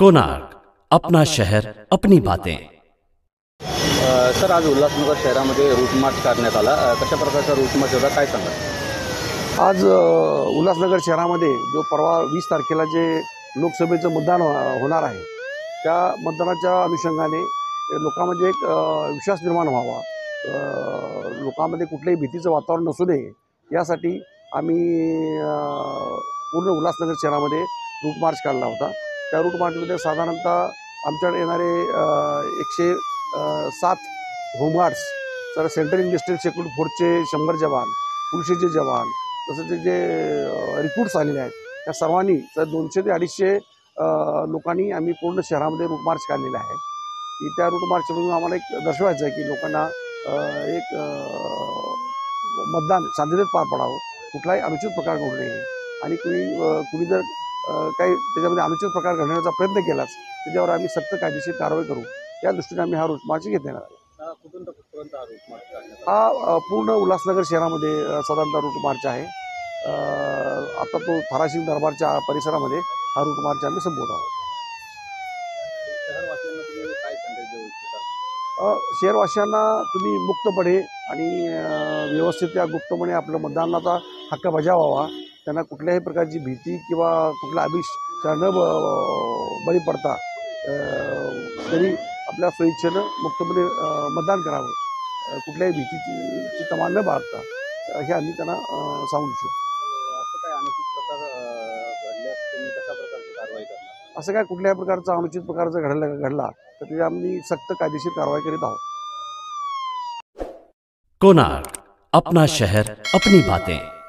कोणार्क अपना शहर अपनी बातें। सर आज उल्हासनगर शहरामध्ये रूट मार्च काढण्यात आला कशा प्रकारचा रूट मार्च होता? काय सांगा आज उल्हासनगर शहरामध्ये जो परवा वीस तारखेला जे लोकसभेचं मतदान हो- होणार आहे त्या मतदानाच्या अनुषंगाने लोकांमध्ये एक विश्वास निर्माण व्हावा. लोकांमध्ये कुठल्याही भीतीचं वातावरण नसू नये. यासाठी आम्ही पूर्ण उल्हासनगर शहरामध्ये रूट मार्च काढला होता. त्या रूट मार्चमध्ये साधारणतः आमच्याकडे येणारे एकशे सात होमगार्ड्स तर सेंट्रल इंडस्ट्रियल सेक्युरिटी फोर्सचे शंभर जवान पुरुषेचे जवान तसंच ते जे रिक्रूट्स आलेले आहेत त्या सर्वांनी तर दोनशे ते अडीचशे लोकांनी आम्ही पूर्ण शहरामध्ये रूट मार्च काढलेला आहे. की त्या रूट मार्चमधून आम्हाला एक दर्शवायचं आहे की लोकांना एक मतदान शांततेत पार पडावं कुठलाही अनुचित प्रकार घडू नये. आणि कुणी कुणी जर काही त्याच्यामध्ये अनुचित प्रकार घडण्याचा प्रयत्न केलाच. त्याच्यावर आम्ही सक्त कायदेशीर कारवाई करू. त्या दृष्टीने आम्ही हा कुठून तर कुठपर्यंत हा हा पूर्ण उल्हासनगर शहरामध्ये साधारणतः रूट मार्च आहे. आता तो थाराशिव दरबारच्या परिसरामध्ये हा रूट मार्च आम्ही संपवत आहोत. शहरवासियांना तुम्ही मुक्तपणे आणि व्यवस्थित त्या गुप्तपणे आपलं मतदानाचा हक्क बजावावा. त्यांना कुठल्याही प्रकारची भीती किंवा कुठला अभिष न ब- बळी पडता तरी आपल्या स्वइच्छेनं मुक्तपणे मतदान करावं. कुठल्याही भीतीची तमा न बाळगता हे आम्ही त्यांना सांगू इच्छितो. असं काय अनुचित प्रकार अ, घडल्यास तुम्ही कशा प्रकारची कारवाई करणार? असं काय कुठल्याही प्रकारचा अनुचित प्रकार जर घडला घडला तर त्याची आम्ही सक्त कायदेशीर कारवाई करीत आहोत. कोणार्क अपना शहर अपनी बातें.